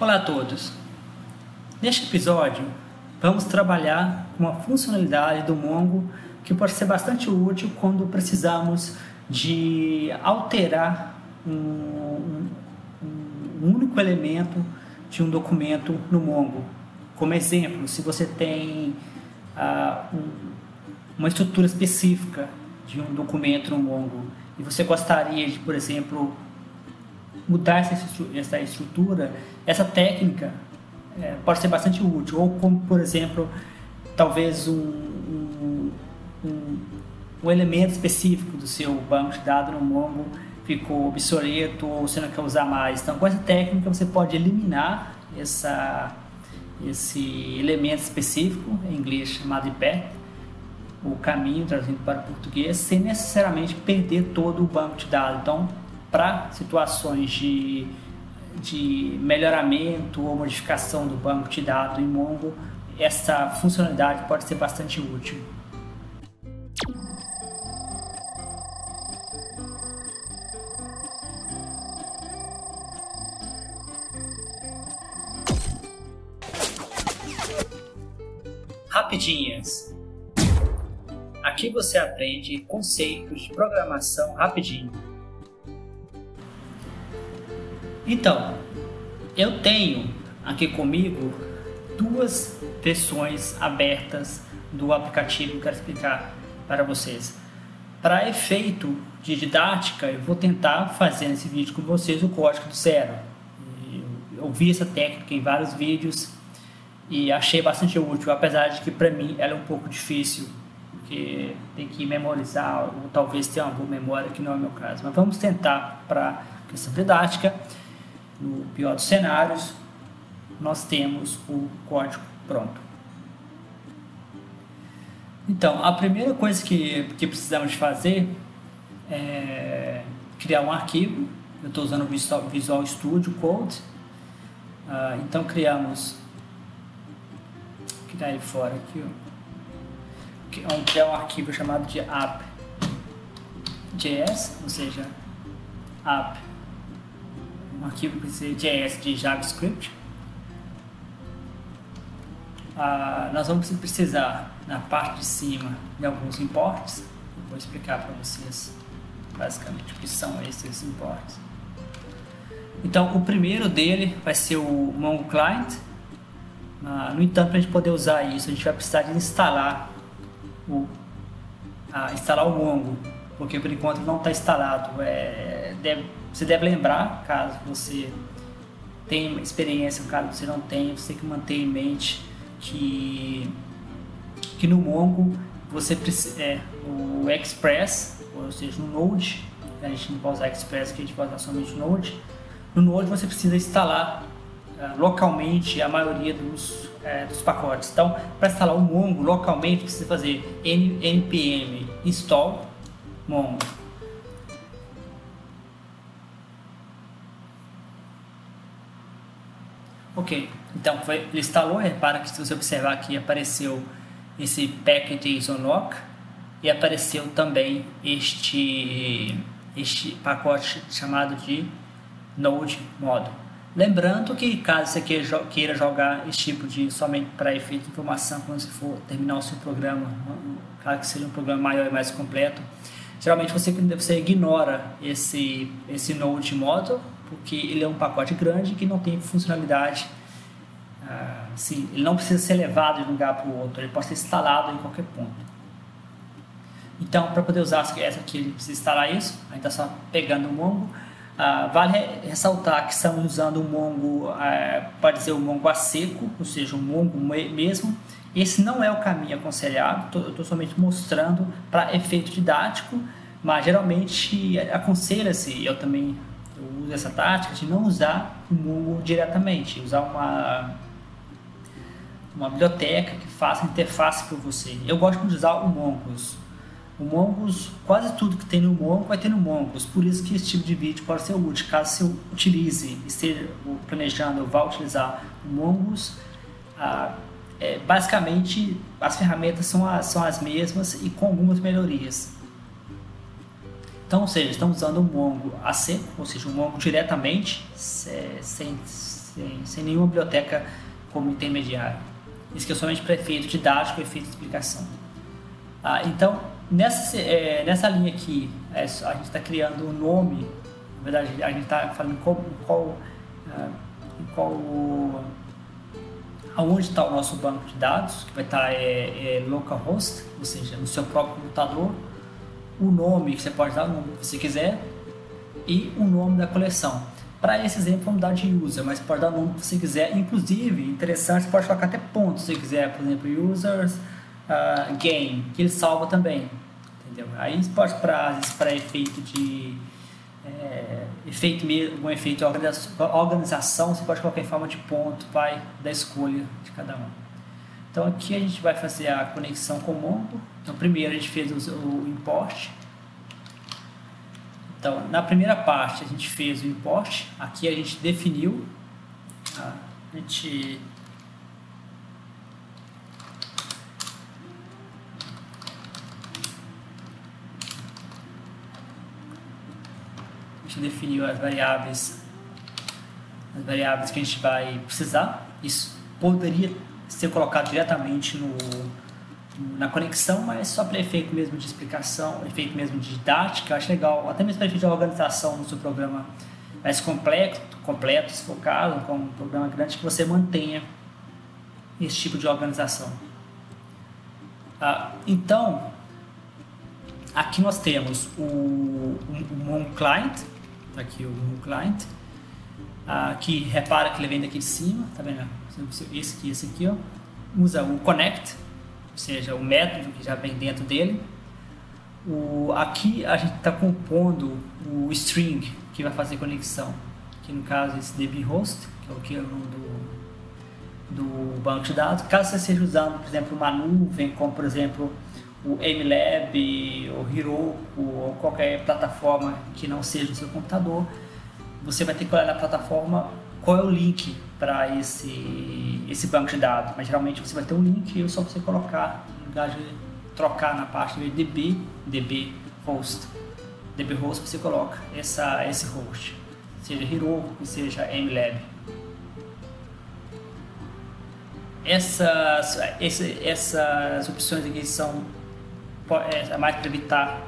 Olá a todos! Neste episódio, vamos trabalhar com uma funcionalidade do Mongo que pode ser bastante útil quando precisamos de alterar um, um, único elemento de um documento no Mongo. Como exemplo, se você tem uh, um, uma estrutura específica de um documento no Mongo e você gostaria de, por exemplo, mudar essa, essa estrutura, essa técnica é, pode ser bastante útil. Ou como, por exemplo, talvez um, um, um, um, elemento específico do seu banco de dados no Mongo ficou obsoleto ou você não quer usar mais. Então, com essa técnica você pode eliminar essa, esse elemento específico, em inglês chamado IPET, o caminho traduzindo para o português, sem necessariamente perder todo o banco de dados. Então, para situações de, de melhoramento ou modificação do banco de dados em Mongo, essa funcionalidade pode ser bastante útil. Rapidinhas. Aqui você aprende conceitos de programação rapidinho. Então, eu tenho aqui comigo duas versões abertas do aplicativo que eu quero explicar para vocês. Para efeito de didática, eu vou tentar fazer nesse vídeo com vocês o código do zero. Eu vi essa técnica em vários vídeos e achei bastante útil, apesar de que para mim ela é um pouco difícil, porque tem que memorizar ou talvez ter uma boa memória, que não é o meu caso. Mas vamos tentar para questão didática no pior dos cenários, nós temos o código pronto. Então, a primeira coisa que, que precisamos fazer é criar um arquivo. Eu estou usando o Visual, Studio Code. Uh, então, criamos. Criar ele fora aqui. Ó. Vamos criar um arquivo chamado de app.js, ou seja, app um arquivo JS de JavaScript. Ah, nós vamos precisar na parte de cima de alguns imports. vou explicar para vocês basicamente o que são esses imports. Então, o primeiro dele vai ser o Mongo Client. Ah, no entanto, para a gente poder usar isso, a gente vai precisar de instalar o, ah, instalar o Mongo, porque por enquanto não está instalado. É, deve, você deve lembrar, caso você tenha experiência, caso você não tenha, você tem que manter em mente que, que no Mongo você é, o Express, ou seja, no Node, a gente não pode usar Express, que a gente pode usar somente Node. No Node você precisa instalar uh, localmente a maioria dos, uh, dos pacotes. Então, para instalar o Mongo localmente, precisa fazer npm install Mongo. Ok, então foi, ele instalou, repara que se você observar aqui apareceu esse package unlock e apareceu também este, este pacote chamado de node modo. Lembrando que caso você queira jogar esse tipo de somente para efeito de informação quando você for terminar o seu programa, claro que seja um programa maior e mais completo, geralmente você, você ignora esse, esse node modo porque ele é um pacote grande que não tem funcionalidade. Ah, assim, ele não precisa ser levado de um lugar para o outro, ele pode ser instalado em qualquer ponto. Então, para poder usar essa aqui, ele precisa instalar isso. A gente está só pegando o Mongo. Ah, vale ressaltar que estamos usando o Mongo, ah, pode dizer o Mongo a seco, ou seja, o Mongo mesmo. Esse não é o caminho aconselhado, eu estou somente mostrando para efeito didático, mas geralmente aconselha-se, eu também uso essa tática de não usar o Mongo diretamente, usar uma, uma biblioteca que faça interface para você. Eu gosto de usar o Mongoose. O Mongoose, quase tudo que tem no Mongo vai ter no Mongoose, por isso que esse tipo de vídeo pode ser útil, caso você utilize, esteja planejando ou vá utilizar o Mongoose. Ah, é, basicamente, as ferramentas são as, são as mesmas e com algumas melhorias. Então, ou seja, estamos usando o Mongo a seco, ou seja, o Mongo diretamente, sem, sem, sem nenhuma biblioteca como intermediário. Isso que é somente para efeito didático e efeito de explicação. Ah, então, nessa, é, nessa linha aqui, é, a gente está criando um nome, na verdade, a gente está falando qual, qual, ah, qual aonde está o nosso banco de dados, que vai estar tá, é, é, localhost, ou seja, no seu próprio computador, o nome que você pode dar o nome que você quiser e o nome da coleção. Para esse exemplo, vamos dar de user, mas pode dar o nome que você quiser. Inclusive, interessante, pode colocar até pontos se quiser, por exemplo, users uh, game, que ele salva também. Entendeu? Aí você pode para efeito de é, efeito mesmo, um efeito de organização, você pode colocar em forma de ponto, vai da escolha de cada um. Então aqui a gente vai fazer a conexão com o Mongo. Então primeiro a gente fez o, import. Então na primeira parte a gente fez o import. Aqui a gente definiu. Tá? A gente definiu as variáveis, as variáveis que a gente vai precisar. Isso poderia ser colocado diretamente no, na conexão, mas só para efeito mesmo de explicação, efeito mesmo de didática, eu acho legal, até mesmo para efeito de organização no seu programa mais completo, completo se for o caso, com um programa grande, que você mantenha esse tipo de organização. Ah, então, aqui nós temos o, o, o Client, Tá aqui o client. Aqui, repara que ele vem daqui de cima, tá vendo? Esse aqui, esse aqui, ó. Usa o connect, ou seja, o método que já vem dentro dele. O, aqui a gente está compondo o string que vai fazer conexão. Aqui no caso esse dbhost, que é o que é o nome do, do banco de dados. Caso você esteja usando, por exemplo, uma nuvem, como por exemplo o MLab, o Heroku ou qualquer plataforma que não seja o seu computador, você vai ter que olhar na plataforma qual é o link para esse, esse banco de dados. Mas geralmente você vai ter um link e é só você colocar, no lugar de trocar na parte de DB, DB host. DB host você coloca essa, esse host, seja Heroku, seja MLab. Essas, esse, essas opções aqui são é, é mais para evitar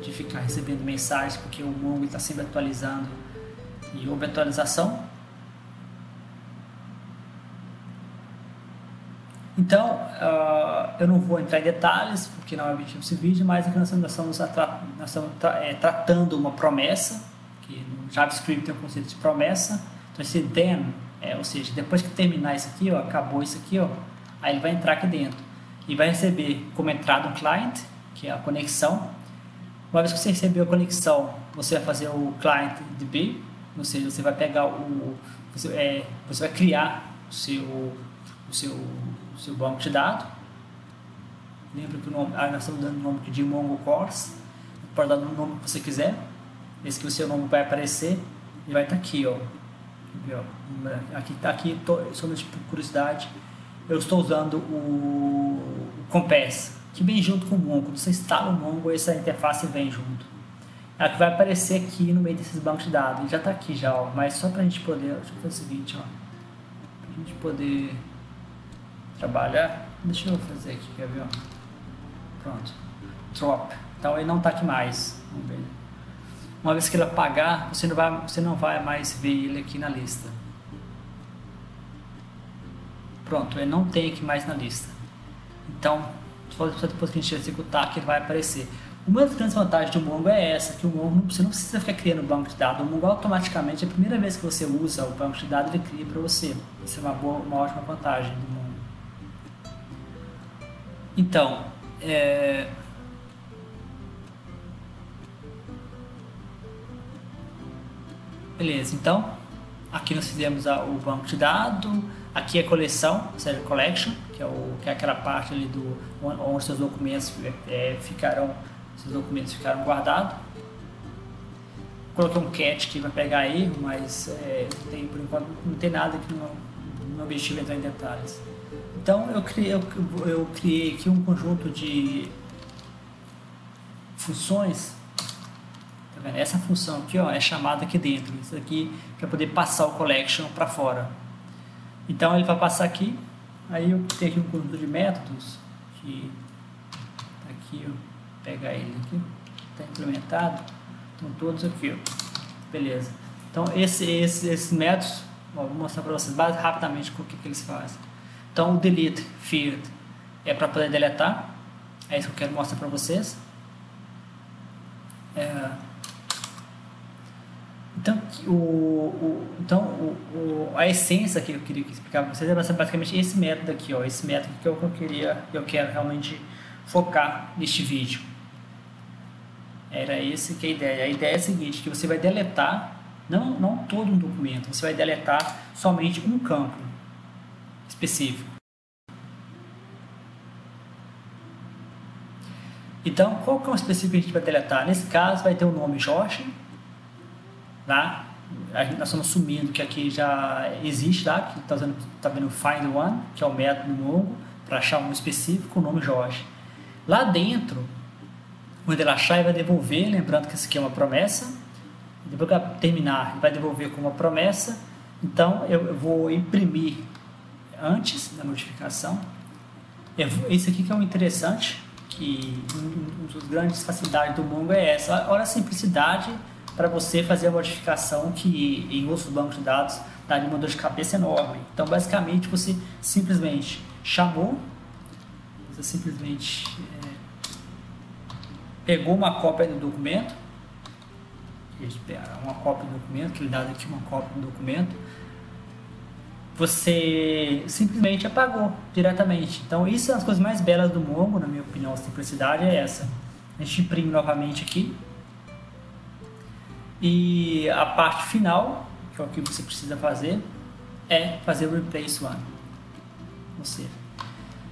de ficar recebendo mensagens, porque o Mongo está sempre atualizando e houve atualização. Então, uh, eu não vou entrar em detalhes, porque não é o objetivo desse vídeo, mas aqui nós estamos, nós estamos tra é, tratando uma promessa, que no JavaScript tem o conceito de promessa. Então, esse then, é, ou seja, depois que terminar isso aqui, ó, acabou isso aqui, ó, aí ele vai entrar aqui dentro e vai receber como entrada um client que é a conexão. Uma vez que você recebeu a conexão, você vai fazer o client DB, ou seja, você vai pegar o, você, é, você vai criar o seu, o seu, seu banco de dados. Lembra que o nome, ah, nós estamos dando o nome de Mongo Cores, pode dar o nome que você quiser. Esse que o seu nome vai aparecer e vai estar aqui, ó. Aqui aqui, tô, só tipo curiosidade, eu estou usando o, o Compass que vem junto com o Mongo. Quando você instala o Mongo, essa interface vem junto. Ela que vai aparecer aqui no meio desses bancos de dados. Ele já está aqui já, ó. mas só para a gente poder... Deixa eu fazer o seguinte, ó. Para a gente poder trabalhar. Deixa eu fazer aqui, quer ver? Pronto. Drop. Então ele não está aqui mais. Vamos ver. Uma vez que ele apagar, você não vai, você não vai mais ver ele aqui na lista. Pronto, ele não tem aqui mais na lista. Então, só depois que a gente executar que ele vai aparecer. Uma das grandes vantagens do Mongo é essa, que o Mongo você não precisa ficar criando banco de dados. O Mongo automaticamente, a primeira vez que você usa o banco de dados, ele cria para você. Isso é uma, boa, uma ótima vantagem do Mongo. Então, é... Beleza, então, aqui nós fizemos a, o banco de dados, aqui é a coleção, seja, collection, que é, o, que é aquela parte ali do onde seus documentos é, ficarão, seus documentos ficaram guardados. Coloquei um cat que vai pegar erro, mas é, tem, por enquanto não tem nada que não, não objetivo entrar em detalhes. Então eu criei, eu, eu criei aqui um conjunto de funções. Tá Essa função aqui ó, é chamada aqui dentro. Isso aqui para poder passar o collection para fora. Então ele vai passar aqui, aí eu tenho aqui um conjunto de métodos que tá aqui, ó, pegar ele aqui, está implementado, estão todos aqui, ó. beleza. Então esse, esse, esses métodos, ó, vou mostrar para vocês rapidamente o que, que eles fazem. Então o delete field é para poder deletar, é isso que eu quero mostrar para vocês. É, então, o, o, então o, o, a essência que eu queria explicar para vocês é basicamente esse método aqui, ó, esse método que eu, que eu queria, eu quero realmente focar neste vídeo. Era esse que é a ideia. A ideia é a seguinte, que você vai deletar, não, não todo um documento, você vai deletar somente um campo específico. Então, qual que é o específico que a gente vai deletar? Nesse caso, vai ter o nome Jorge, Tá? Nós estamos assumindo que aqui já existe lá, que está tá vendo Find One, que é o método longo, para achar um específico, o nome Jorge. Lá dentro, quando ele achar, ele vai devolver, lembrando que isso aqui é uma promessa. Depois que terminar, ele vai devolver com uma promessa. Então, eu vou imprimir antes da modificação. Esse aqui que é um interessante, que uma das grandes facilidades do Mongo é essa. Olha a simplicidade para você fazer a modificação que em outros bancos de dados daria uma dor de cabeça enorme. Então, basicamente, você simplesmente chamou, você simplesmente é, pegou uma cópia do documento, uma cópia do documento, ele dá aqui uma cópia do documento, você simplesmente apagou diretamente. Então, isso é uma das coisas mais belas do Mongo, na minha opinião, a simplicidade é essa. A gente imprime novamente aqui, e a parte final, que é o que você precisa fazer, é fazer o replace one. Ou seja,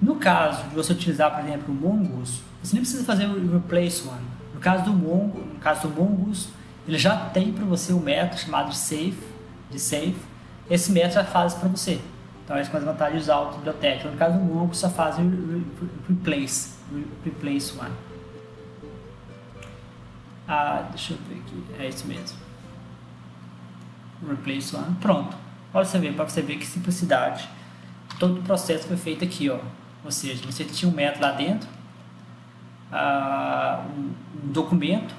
no caso de você utilizar, por exemplo, o Mongoose, você nem precisa fazer o replace one. No caso do Mongo, no caso do Mongoose, ele já tem para você um método chamado save, de save. Esse método já faz para você. Então, é uma das vantagens de usar a biblioteca. No caso do Mongoose, só faz o replace, replace one. Ah, deixa eu ver aqui. É isso mesmo. Replace one. Pronto. Olha você ver, para você ver que simplicidade. Todo o processo foi feito aqui, ó. Ou seja, você tinha um método lá dentro, ah, um, um, documento,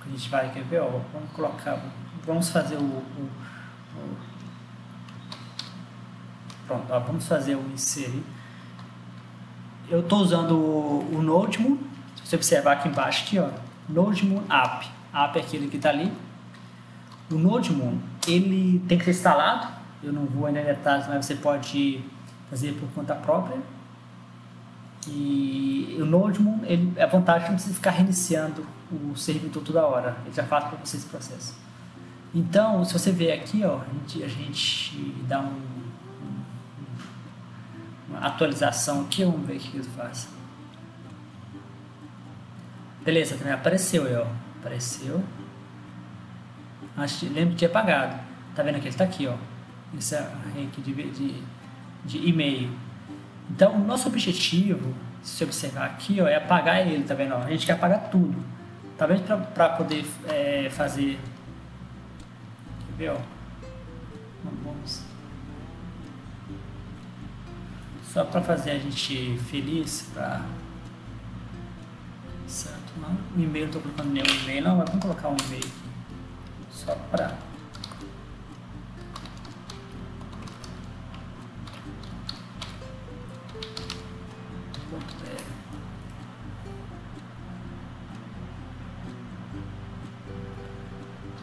que a gente vai, quer ver, ó, vamos colocar, vamos fazer o, o, o pronto, ó, vamos fazer o inserir. Eu estou usando o, o se você observar aqui embaixo, aqui, ó, NodeMoon App. App é aquele que está ali. O NodeMoon, ele tem que ser instalado. Eu não vou ainda em detalhes, mas você pode fazer por conta própria. E o NodeMoon, ele, a vantagem é que não precisa ficar reiniciando o servidor toda hora. Ele já faz para você esse processo. Então, se você ver aqui, ó, a gente, a gente dá um, atualização aqui, vamos ver o que ele faz. Beleza, também apareceu ó. Apareceu. Acho, lembro que tinha apagado. Tá vendo aqui? Ele tá aqui, ó. Esse é aqui de, de, de e-mail. Então, o nosso objetivo, se observar aqui, ó, é apagar ele, tá vendo? Ó? A gente quer apagar tudo. Talvez para poder é, fazer. Quer ver, ó? Vamos. Só para fazer a gente feliz, para não, o e-mail, não estou colocando nenhum e-mail, não, vamos colocar um e-mail aqui. Só para.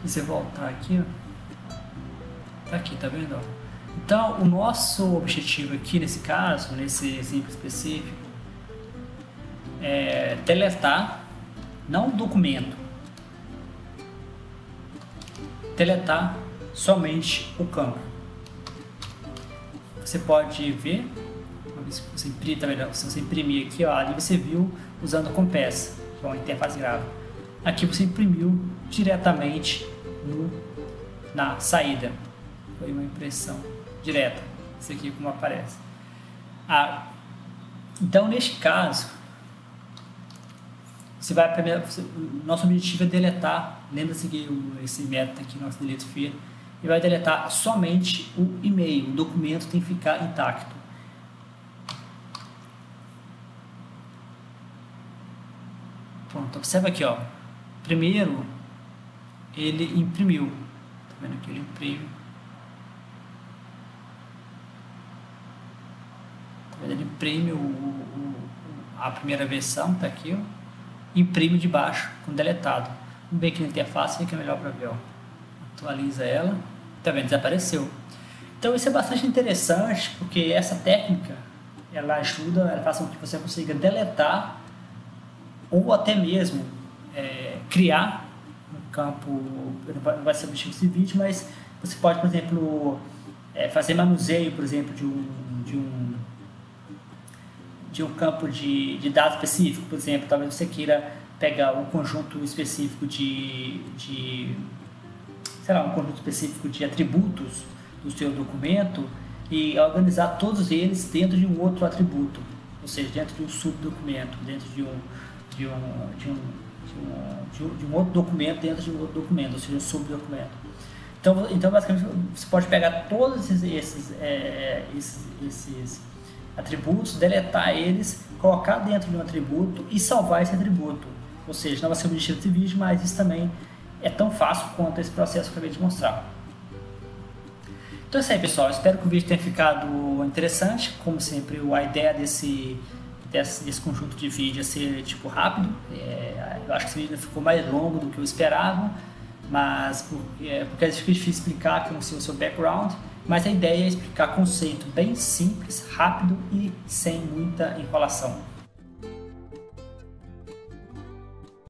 E você voltar aqui, ó. Tá aqui, tá vendo? Então, o nosso objetivo aqui nesse caso, nesse exemplo específico, é deletar não documento. Deletar somente o campo. Você pode ver, se você imprimir, tá se você imprimir aqui, ó, ali você viu usando com peça, que é uma interface gráfica. Aqui você imprimiu diretamente no, na saída. Foi uma impressão direta. Isso aqui como aparece. Ah, então, neste caso, você vai primeiro, nosso objetivo é deletar. Lembra-se que esse método aqui, nosso delete fear, e vai deletar somente o e-mail. O documento tem que ficar intacto. Pronto, observa aqui, ó. Primeiro, ele imprimiu. Tá vendo que ele imprime? Tá vendo? Ele imprime o, o, a primeira versão, tá aqui, ó. Imprime de baixo, com deletado. Vamos ver aqui na interface, que é melhor para ver, ó. Atualiza ela. Tá vendo? Desapareceu. Então isso é bastante interessante, porque essa técnica, ela ajuda, ela faz com que você consiga deletar ou até mesmo é, criar um campo, não vai ser objetivo de vídeo, mas você pode, por exemplo, é, fazer manuseio, por exemplo, de um, de um, de um campo de, de dados específico, por exemplo, talvez você queira pegar um conjunto específico de, de sei lá, um conjunto específico de atributos do seu documento e organizar todos eles dentro de um outro atributo, ou seja, dentro de um subdocumento, dentro de um, de um, de um, de um, de um outro documento dentro de um outro documento, ou seja, um subdocumento. Então, então basicamente, você pode pegar todos esses, esses, é, esses, esses atributos, deletar eles, colocar dentro de um atributo e salvar esse atributo. Ou seja, não vai ser o objetivo desse vídeo, mas isso também é tão fácil quanto esse processo que eu acabei de mostrar. Então é isso aí, pessoal. Espero que o vídeo tenha ficado interessante. Como sempre, a ideia desse desse, desse conjunto de vídeos ser tipo rápido. É, eu acho que esse vídeo ficou mais longo do que eu esperava, mas por, é, porque é difícil explicar que não sei o seu background. Mas a ideia é explicar conceito bem simples, rápido e sem muita enrolação.